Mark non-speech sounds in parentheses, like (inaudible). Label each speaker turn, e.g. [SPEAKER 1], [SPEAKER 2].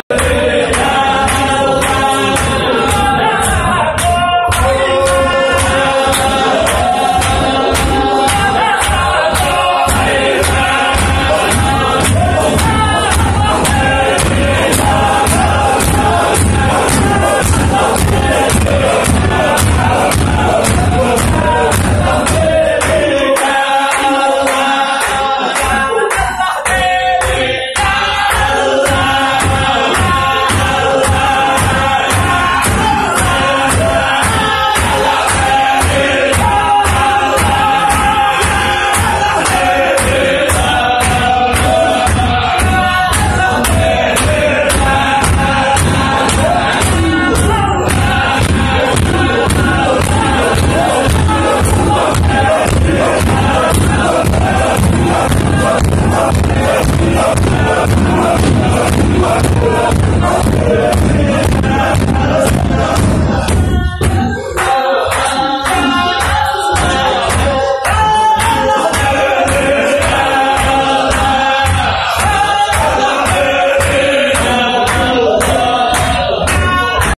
[SPEAKER 1] Hey! (laughs)